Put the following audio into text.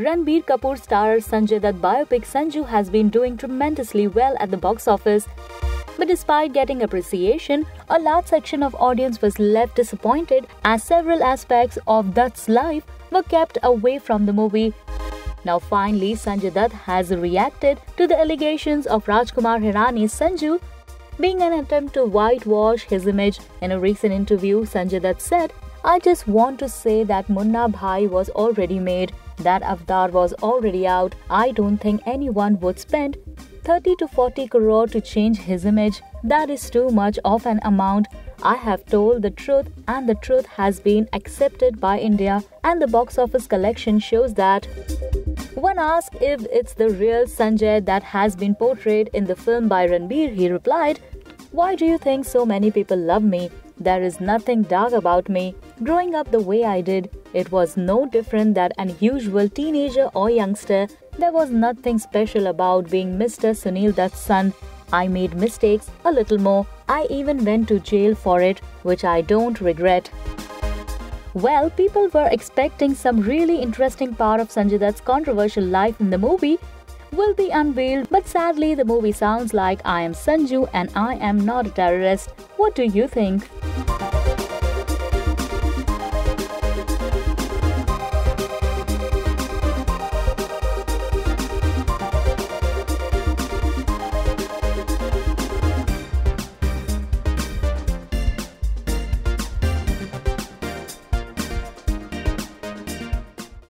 Ranbir Kapoor star Sanjay Dutt biopic Sanju has been doing tremendously well at the box office. But despite getting appreciation, a large section of audience was left disappointed as several aspects of Dutt's life were kept away from the movie. Now finally, Sanjay Dutt has reacted to the allegations of Rajkumar Hirani's Sanju being an attempt to whitewash his image. In a recent interview, Sanjay Dutt said, I just want to say that Munna Bhai was already made. That Avatar was already out. I don't think anyone would spend 30 to 40 crore to change his image. That is too much of an amount. I have told the truth, and the truth has been accepted by India, and the box office collection shows that. When asked if it's the real Sanjay that has been portrayed in the film by Ranbir, he replied, Why do you think so many people love me? There is nothing dark about me. Growing up the way I did, it was no different than an usual teenager or youngster. There was nothing special about being Mr. Sunil Dutt's son. I made mistakes a little more. I even went to jail for it, which I don't regret. Well, people were expecting some really interesting part of Sanjay Dutt's controversial life in the movie will be unveiled, but sadly, the movie sounds like I am Sanju and I am not a terrorist. What do you think?